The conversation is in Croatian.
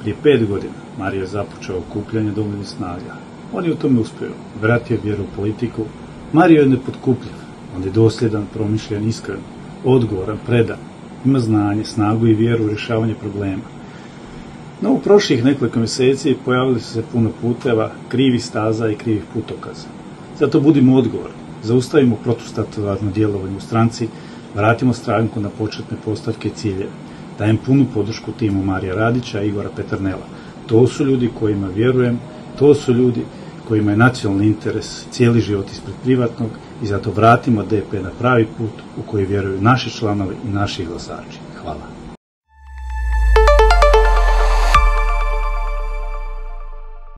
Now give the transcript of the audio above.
Prije pet godina Mario je započeo okupljanje domoljnih snaga. On je u tome uspio. Vratio vjeru u politiku. Mario je nepotkupljiv. On je dosljedan, promišljen, iskren, odgovoran, predan. Ima znanje, snagu i vjeru u rješavanje problema. No u prošlih nekoliko mjeseci pojavili su se puno puteva, krivi staza i krivih putokaza. Zato budimo odgovorni, zaustavimo protustatularno djelovanje u stranci, vratimo stranku na početne postavke i ciljeve. Dajem punu podršku timu Marija Radića i Igora Petrnela. To su ljudi kojima vjerujem, to su ljudi kojima je nacionalni interes cijeli život ispred privatnog i zato vratimo DP na pravi put u koji vjeruju naši članovi i naši glasači. Hvala.